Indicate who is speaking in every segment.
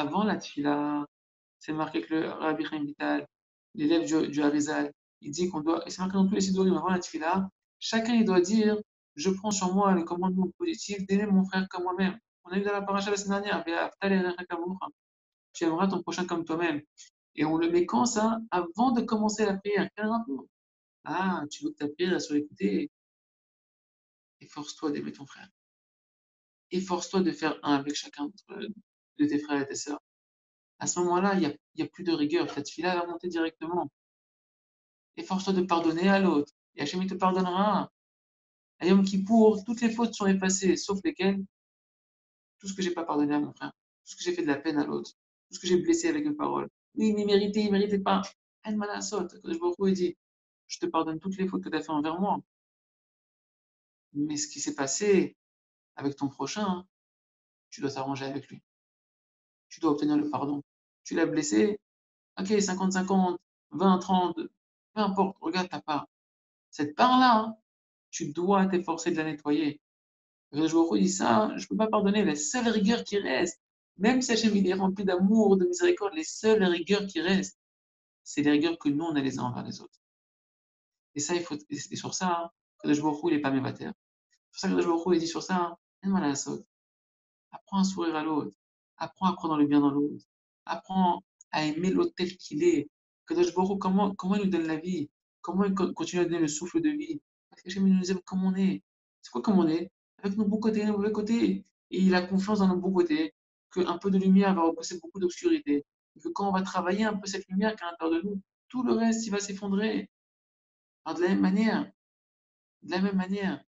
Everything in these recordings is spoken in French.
Speaker 1: avant la tfila, c'est marqué que le Rabbi Chaim l'élève du, du Harizal, il dit qu'on doit, c'est marqué dans tous les sidorim avant la tfila, chacun il doit dire Je prends sur moi le commandement positif d'aimer mon frère comme moi-même. On a vu dans la paracha la semaine dernière Tu aimeras ton prochain comme toi-même. Et on le met quand ça? Avant de commencer la prière. Ah, tu veux que ta prière soit écoutée? Efforce-toi d'aimer ton frère. Efforce-toi de faire un avec chacun de tes frères et tes sœurs. À ce moment-là, il n'y a, a, plus de rigueur. Ta fille-là va monter directement. Efforce-toi de pardonner à l'autre. Et Hachem, te pardonnera. À Yom Kippour, toutes les fautes sont effacées, sauf lesquelles? Tout ce que j'ai pas pardonné à mon frère, tout ce que j'ai fait de la peine à l'autre, tout ce que j'ai blessé avec mes paroles. Oui, il méritait, il méritait pas. Je dit Je te pardonne toutes les fautes que tu as fait envers moi. Mais ce qui s'est passé avec ton prochain, tu dois t'arranger avec lui. Tu dois obtenir le pardon. Tu l'as blessé, ok, 50-50, 20-30, peu importe, regarde ta part. Cette part-là, tu dois t'efforcer de la nettoyer. Vous dis ça, je ne peux pas pardonner les seules rigueurs qui restent. Même si Hachem est rempli d'amour, de miséricorde, les seules rigueurs qui restent, c'est les rigueurs que nous, on a les uns envers les autres. Et ça, il faut, et sur ça, que je il n'est pas mévateur. C'est pour ça que je il dit sur ça, la Apprends à sourire à l'autre. Apprends à dans le bien dans l'autre. Apprends à aimer l'autre tel qu'il est. Que comment, comment il nous donne la vie? Comment il continue à donner le souffle de vie? Parce que nous aime comme on est. C'est quoi comme on est? Avec nos bons côtés nos mauvais côtés. Et il a confiance dans nos bons côtés. Qu'un peu de lumière va repousser beaucoup d'obscurité. Et que quand on va travailler un peu cette lumière qui est à l'intérieur de nous, tout le reste, il va s'effondrer. Alors de la même manière, de la même manière,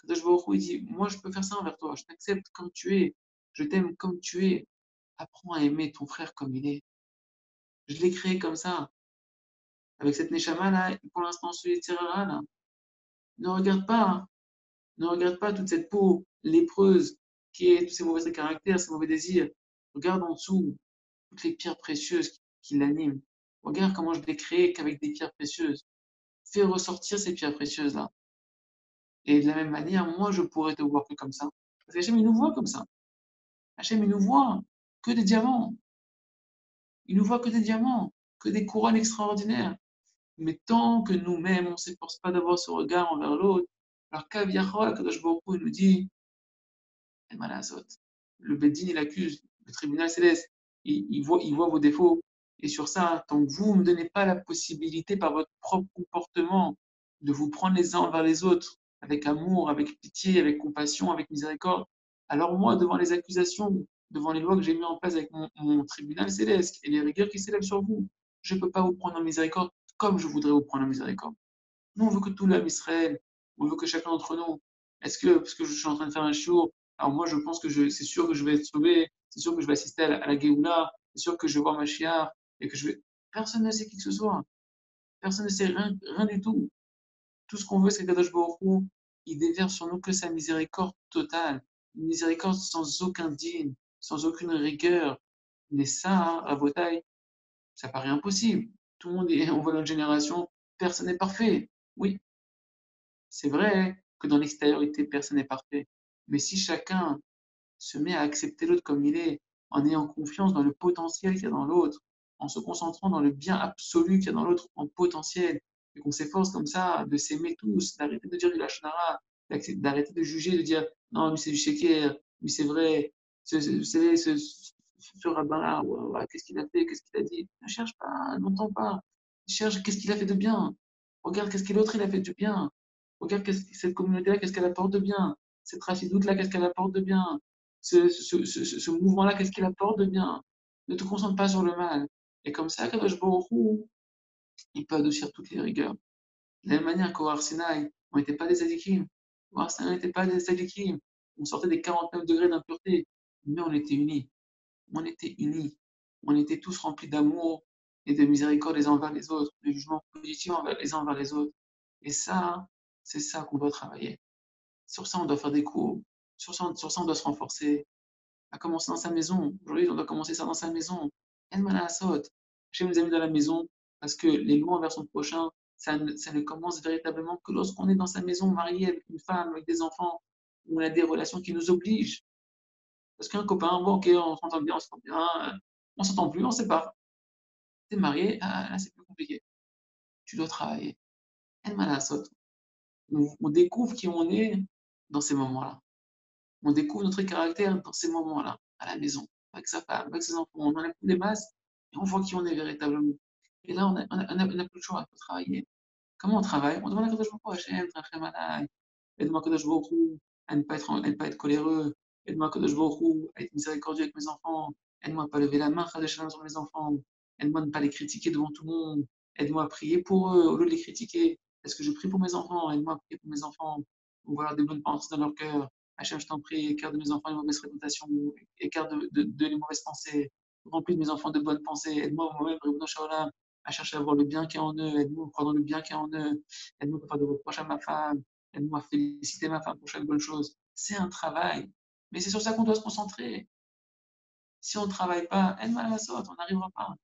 Speaker 1: Kadosh Baruch il dit Moi, je peux faire ça envers toi. Je t'accepte comme tu es. Je t'aime comme tu es. Apprends à aimer ton frère comme il est. Je l'ai créé comme ça. Avec cette Neshama là, pour l'instant, celui de là. Ne regarde pas. Ne regarde pas toute cette peau lépreuse qui est tous ces mauvais caractères, ces mauvais désirs. Regarde en dessous toutes les pierres précieuses qui l'animent. Regarde comment je l'ai créé qu'avec des pierres précieuses. Fais ressortir ces pierres précieuses-là. Et de la même manière, moi, je pourrais te voir que comme ça. Parce qu'Hachem, il nous voit comme ça. Hachem, il nous voit que des diamants. Il nous voit que des diamants, que des couronnes extraordinaires. Mais tant que nous-mêmes, on ne s'efforce pas d'avoir ce regard envers l'autre, alors Kaviachol, Kadosh Baruch il nous dit, le Beddin, il accuse, le tribunal céleste, il, voit, il voit vos défauts. Et sur ça, tant que vous ne me donnez pas la possibilité par votre propre comportement de vous prendre les uns envers les autres, avec amour, avec pitié, avec compassion, avec miséricorde, alors moi, devant les accusations, devant les lois que j'ai mis en place avec mon, tribunal céleste et les rigueurs qui s'élèvent sur vous, je ne peux pas vous prendre en miséricorde comme je voudrais vous prendre en miséricorde. Nous, on veut que tout l'homme Israël, on veut que chacun d'entre nous, est-ce que, parce que je suis en train de faire un show, alors moi, je pense que c'est sûr que je vais être sauvé, c'est sûr que je vais assister à la, à Géoula, c'est sûr que je vais voir ma chiar, et que je vais. Personne ne sait qui que ce soit. Personne ne sait rien, du tout. Tout ce qu'on veut, c'est que Kadosh Baruch il déverse sur nous que sa miséricorde totale, une miséricorde sans aucun digne, sans aucune rigueur. Mais ça, à vos tailles, ça paraît impossible. Tout le monde est, on voit notre génération, personne n'est parfait. Oui, c'est vrai que dans l'extériorité, personne n'est parfait. Mais si chacun se met à accepter l'autre comme il est, en ayant confiance dans le potentiel qu'il y a dans l'autre, en se concentrant dans le bien absolu qu'il y a dans l'autre en potentiel, et qu'on s'efforce comme ça de s'aimer tous, d'arrêter de dire du d'arrêter de juger, de dire non, lui c'est du sheker, lui c'est vrai, vous ce, ce, rabbin-là, qu'est-ce qu'il a fait, qu'est-ce qu'il a dit? Ne cherche pas, n'entends pas. Cherche qu'est-ce qu'il a fait de bien. Regarde qu'est-ce que l'autre il a fait de bien. Regarde cette communauté-là, qu'est-ce qu'elle apporte de bien. Cette racidoute-là, qu'est-ce qu'elle apporte de bien. Ce, ce, ce, ce mouvement-là, qu'est-ce qu'il apporte de bien. Ne te concentre pas sur le mal. Et comme ça, Kadosh Baruch il peut adoucir toutes les rigueurs. De la même manière qu'au Arsinaï, on n'était pas des adikim. On n'était pas des adikim. On sortait des 49 degrés d'impureté, mais on était unis. On était unis. On était tous remplis d'amour et de miséricorde les uns envers les autres, de jugement positif envers les uns envers les autres. Et ça, c'est ça qu'on doit travailler. Sur ça, on doit faire des cours. Sur ça, sur ça on doit se renforcer. À commencer dans sa maison. Aujourd'hui, on doit commencer ça dans sa maison. El Manasot. Chez nos amis dans la maison, parce que les lois envers son prochain, ça ne, ne commence véritablement que lorsqu'on est dans sa maison marié avec une femme, avec des enfants, où on a des relations qui nous obligent. Parce qu'un copain, bon, ok, on s'entend bien, on s'entend bien, on s'entend plus, on se sépare. T'es marié, ah, là c'est plus compliqué. Tu dois travailler. On, on découvre qui on est dans ces moments-là. On découvre notre caractère dans ces moments-là, à la maison, avec sa femme, avec ses enfants. On enlève les masques et on voit qui on est véritablement. Et là, on a, plus le choix, il faut travailler. Comment on travaille? On demande à Kadosh Baruch Hashem, aide-moi Kadosh Baruch à ne pas être, à ne pas être coléreux, aide-moi Kadosh Baruch à être miséricordieux avec mes enfants, aide-moi à ne pas lever la main sur mes enfants, aide-moi à ne pas les critiquer devant tout le monde, aide-moi à prier pour eux au lieu de les critiquer. Est-ce que je prie pour mes enfants? Aide-moi à prier pour mes enfants, ou voir des bonnes pensées dans leur cœur. Hachem, je t'en prie, écarte de mes enfants les mauvaises réputations, écarte de, de, de, les mauvaises pensées, remplis de mes enfants de bonnes pensées, aide-moi moi-même, à chercher à voir le bien qui est en eux, aide-moi à croire dans le bien qui est en eux, aide-moi à faire de reproches à ma femme, aide-moi à féliciter ma femme pour chaque bonne chose. C'est un travail, mais c'est sur ça qu'on doit se concentrer. Si on ne travaille pas, aide-moi à la sorte, on n'arrivera pas.